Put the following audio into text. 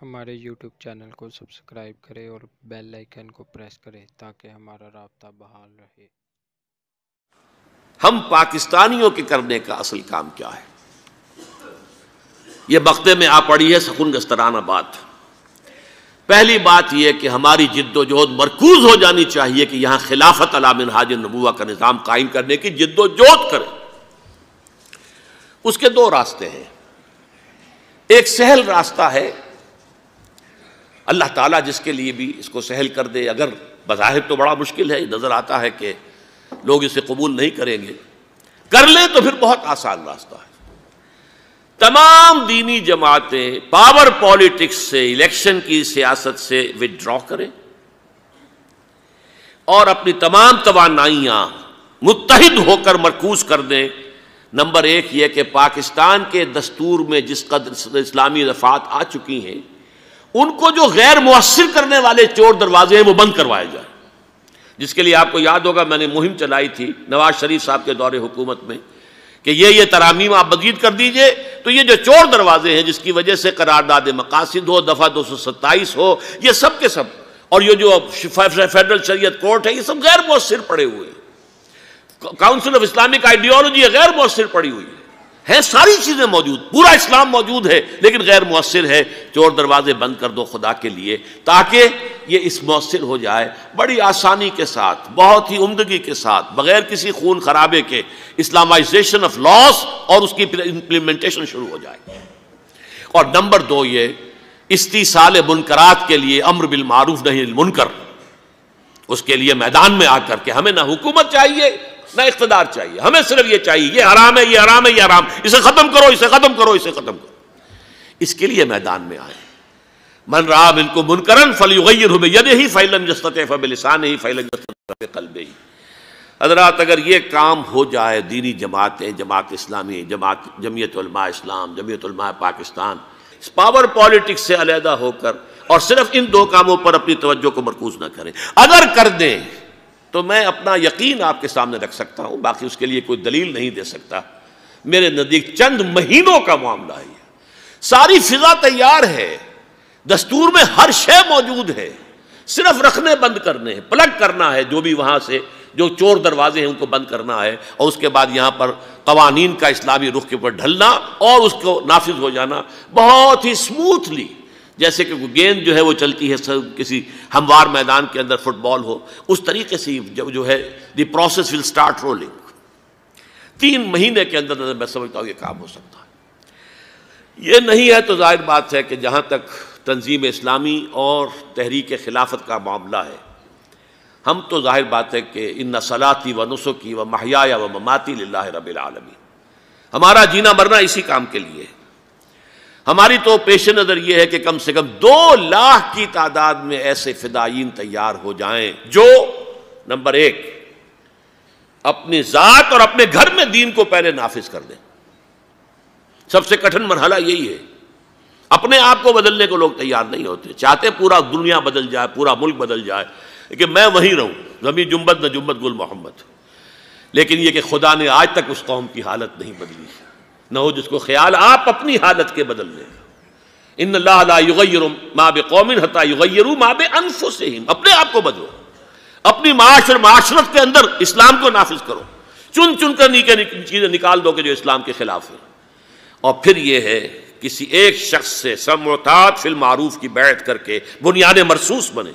हमारे YouTube channel को subscribe करें और बेल आइकन को प्रेस करें ताकि हमारा राब्ता बहाल रहे। हम पाकिस्तानियों के करने का असल काम क्या है? यह बख्ते में आ पड़ी है सकुन गस्तराना बात। पहली बात यह कि हमारी जिद्दोजहद मरकूज हो जानी चाहिए कि यहाँ खिलाफत अलामिन हाज नबुआ का निज़ाम कायम करने की जिद्दोजहद करें। उसके दो रास्ते हैं। एक सहल रास्ता है अल्लाह ताला जिसके लिए भी इसको सहल कर दे। अगर बज़ाहिर तो बड़ा मुश्किल है, नज़र आता है कि लोग इसे कबूल नहीं करेंगे। कर लें तो फिर बहुत आसान रास्ता है। तमाम दीनी जमातें पावर पॉलिटिक्स से इलेक्शन की सियासत से विदड्रॉ करें और अपनी तमाम तोानाइयाँ मुतहद होकर मरकूज कर दें। नंबर एक यह कि पाकिस्तान के दस्तूर में जिस कदर इस्लामी दफात आ चुकी हैं उनको जो गैर मुसर करने वाले चोर दरवाजे हैं, वो बंद करवाए जाए। जिसके लिए आपको याद होगा, मैंने मुहिम चलाई थी नवाज़ शरीफ साहब के दौरे हुकूमत में, कि ये ये तरामीम आप मजीद कर दीजिए। तो ये जो चोर दरवाजे हैं, जिसकी वजह से करारदाद मकासद हो, दफ़ा दो सौ सत्ताईस हो, ये सब के सब, और ये जो फेडरल शरीयत कोर्ट है, ये सब गैर मुसर पड़े हुए काउंसिल ऑफ़ इस्लामिक आइडियोलॉजी गैर मुसर पड़ी हुई है। है, सारी चीज़ें मौजूद। पूरा इस्लाम मौजूद है, लेकिन गैर मौसर है। चोर दरवाजे बंद कर दो खुदा के लिए, ताकि ये इस मौसर हो जाए। बड़ी आसानी के साथ, बहुत ही उमदगी के साथ, बगैर किसी खून खराबे के, इस्लामाइजेशन ऑफ़ लॉस और उसकी इंप्लीमेंटेशन शुरू हो जाए। और नंबर दो ये, इस्तीसाल मुनकरात के लिए अम्र बिल मारूफ नहीं, मुनकर। उसके लिए मैदान में आकर के हमें ना हुकूमत चाहिए ना इकतदार चाहिए, हमें सिर्फ़ ये चाहिए, ये हराम है, ये हराम है, ये हराम। इसे खत्म करो, इसे खत्म करो, इसे खत्म करो। इसके लिए मैदान में आए। मन रहा इनको मुनकरन फल यद ही फैलन जस्तफ़िलसान ही फैलन कल्ब ही। हजरात, अगर ये काम हो जाए, दीनी जमातें, जमात इस्लामी, जमात, जमीयत इस्लाम, जमीयत पाकिस्तान, इस पावर पॉलिटिक्स से अलहदा होकर, और सिर्फ़ इन दो कामों पर अपनी तवज्जो को मरकूज ना करें। अगर कर दें तो मैं अपना यकीन आपके सामने रख सकता हूँ, बाकी उसके लिए कोई दलील नहीं दे सकता। मेरे नज़दीक चंद महीनों का मामला है सारी फिजा तैयार है। दस्तूर में हर शय मौजूद है। सिर्फ़ रखने बंद करने हैं, प्लग करना है, जो भी वहाँ से, जो चोर दरवाजे हैं, उनको बंद करना है, और उसके बाद यहाँ पर कवानीन का इस्लामी रुख के ऊपर ढलना और उसको नाफिज हो जाना। बहुत ही स्मूथली जैसे कि गेंद जो है वो चलती है किसी हमवार मैदान के अंदर फुटबॉल हो, उस तरीके से जब जो है the process will start rolling तीन महीने के अंदर मैं समझता हूँ ये काम हो सकता है। ये नहीं है तो ज़ाहिर बात है कि जहाँ तक तंजीम इस्लामी और तहरीक खिलाफत का मामला है, हम तो ज़ाहिर बात है कि इन सलाती व नुसुकी व महया व ममाती रबालमी हमारा जीना मरना इसी काम के लिए है। हमारी तो पेश नज़र यह है कि कम से कम दो लाख की तादाद में ऐसे फिदाइन तैयार हो जाएँ जो, नंबर एक, अपनी ज़ात और अपने घर में दीन को पहले नाफिज कर दें। सबसे कठिन मरहला यही है। अपने आप को बदलने को लोग तैयार नहीं होते। चाहते पूरा दुनिया बदल जाए, पूरा मुल्क बदल जाए कि मैं वहीं रहूँ जमी जुम्बत न जुम्बत गुल मोहम्मद। लेकिन यह कि खुदा ने आज तक उस कौम की हालत नहीं बदली। न हो जिसको ख्याल आप अपनी हालत के बदल लें इन माँ बे कौमिन युगैरू माँ बे अनफो से ही अपने आप को बदलो। अपनी माशर माशरत के अंदर इस्लाम को नाफिज करो। चुन चुन कर नीचे चीज़ें निकाल दो कि जो इस्लाम के खिलाफ है। और फिर यह है, किसी एक शख्स से समोतात फिल मारूफ की बैठ करके बुनियाद मरसूस बने।